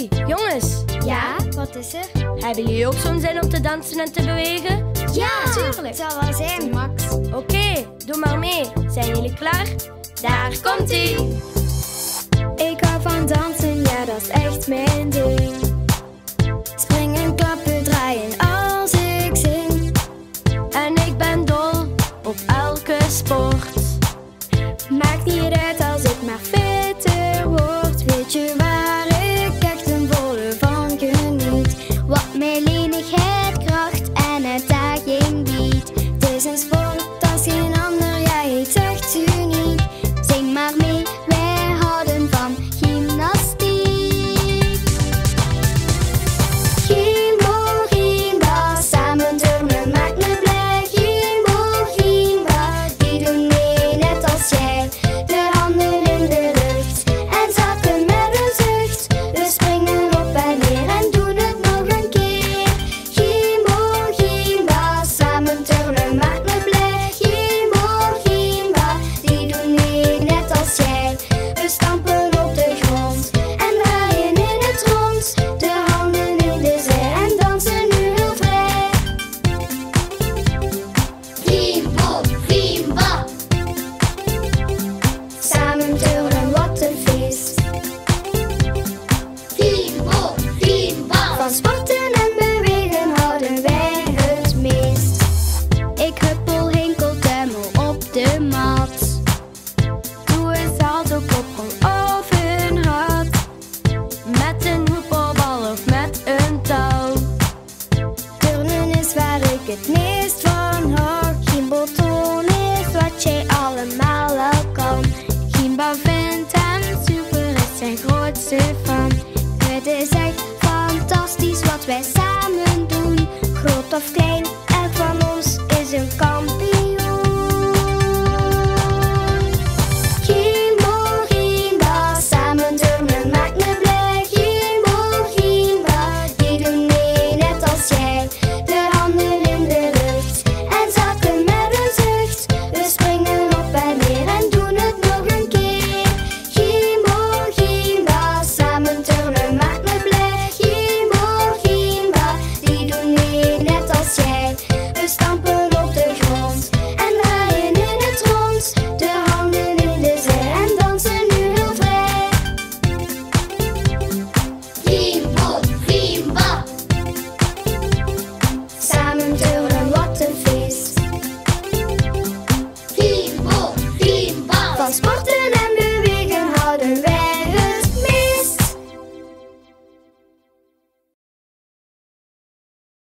Hoi, jongens. Ja, wat is er? Hebben jullie ook zo'n zin om te dansen en te bewegen? Ja, tuurlijk. Het zal wel zijn. Max. Oké, doe maar mee. Zijn jullie klaar? Daar komt-ie. Ik hou van dansen, ja, dat is echt mijn ding. Springen, klappen, draaien als ik zing. En ik ben dol op elke sport. Maakt niet uit Sporten en bewegen houden wij het meest. Ik huppel, hinkel, tuimel op de mat. Doe een salto, koppel of een rat. Met een hoepelbal of met een touw. Turnen is waar ik het meest van fantastisch wat wij samen doen. Groot of klein, elk van ons is een kampioen.